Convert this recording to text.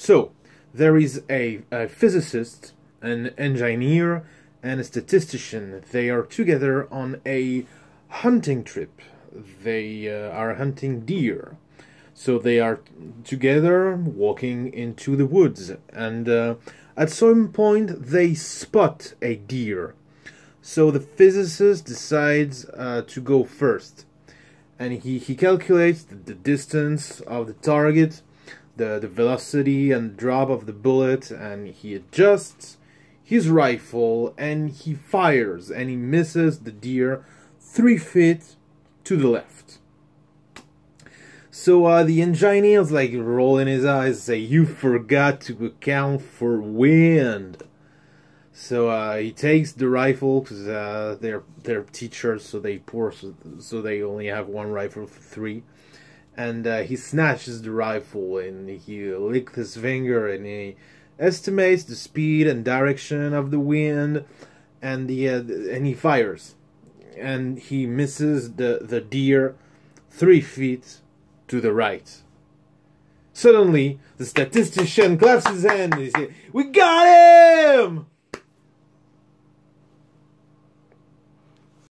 So, there is a, a physicist, an engineer, and a statistician. They are together on a hunting trip. They uh, are hunting deer. So they are together walking into the woods, and uh, at some point they spot a deer. So the physicist decides uh, to go first, and he, he calculates the, the distance of the target, the, the velocity and drop of the bullet, and he adjusts his rifle and he fires and he misses the deer three feet to the left. So uh, the engineer's like rolling his eyes, say, "You forgot to account for wind." So uh, he takes the rifle because uh, they're they're teachers, so they pour, so, so, they only have one rifle for three. And uh, he snatches the rifle and he licks his finger and he estimates the speed and direction of the wind, and the uh, and he fires, and he misses the the deer three feet to the right. Suddenly, the statistician claps his hand and he says, We got him!